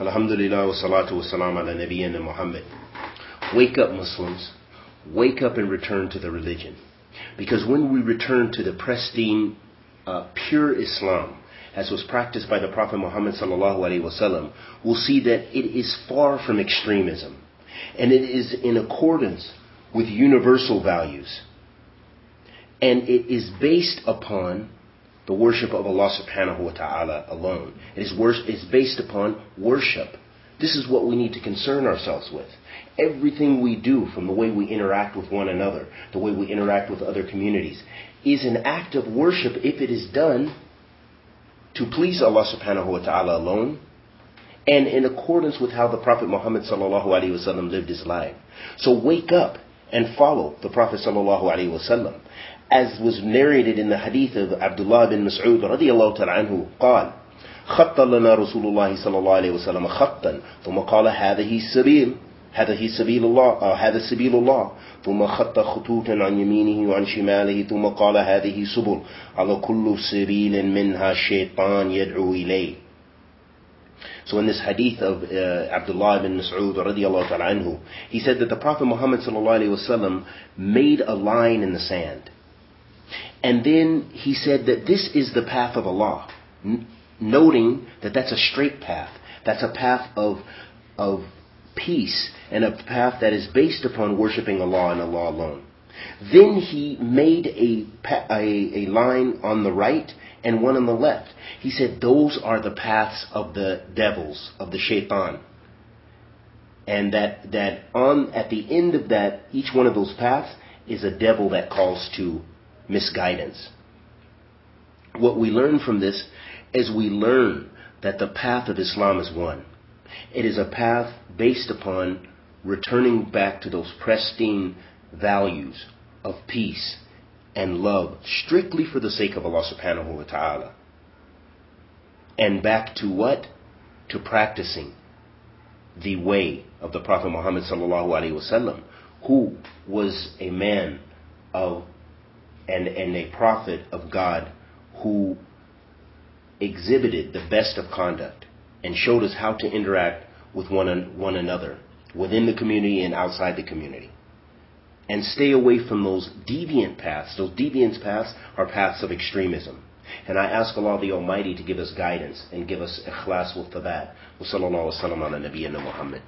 Alhamdulillah wa salatu wa salam ala nabiyyina Muhammad. Wake up, Muslims. Wake up and return to the religion. Because when we return to the pristine, uh, pure Islam, as was practiced by the Prophet Muhammad sallallahu alaihi wasallam, we'll see that it is far from extremism, and it is in accordance with universal values, and it is based upon the worship of Allah subhanahu wa ta'ala alone. It is, wor- it's based upon worship. This is what we need to concern ourselves with. Everything we do, from the way we interact with one another, the way we interact with other communities, is an act of worship if it is done to please Allah subhanahu wa ta'ala alone and in accordance with how the Prophet Muhammad sallallahu alaihi wasallam lived his life. So wake up and follow the Prophet sallallahu alaihi wasallam as was narrated in the hadith of Abdullah bin Mas'ud radiallahu ta'ala anhu قال خط لنا رسول الله صلى الله عليه وسلم خطا ثم قال هذه السبيل هذه سبيل الله هذا سبيل الله ثم خط خطوطا عن يمينه وعن شماله ثم قال هذه سبل على كل سبيل منها شيطان يدعو إليه so in this hadith of uh, Abdullah bin Mas'ud radiallahu ta'ala anhu, he said that the Prophet Muhammad wasallam made a line in the sand. And then he said that this is the path of Allah, n- noting that that's a straight path. That's a path of, of peace and a path that is based upon worshiping Allah and Allah alone. Then he made a, a, a line on the right and one on the left. He said those are the paths of the devils, of the shaitan. And that, that on, at the end of that, each one of those paths is a devil that calls to misguidance. What we learn from this is we learn that the path of Islam is one. It is a path based upon returning back to those pristine values of peace and love strictly for the sake of Allah subhanahu wa ta'ala. And back to what? To practicing the way of the Prophet Muhammad sallallahu alaihi wasallam, who was a man of and, and a prophet of God who exhibited the best of conduct and showed us how to interact with one, one another within the community and outside the community. And stay away from those deviant paths. Those deviant paths are paths of extremism. And I ask Allah the Almighty to give us guidance and give us ikhlas with thabat. Wa sallallahu wa sallam ala Muhammad.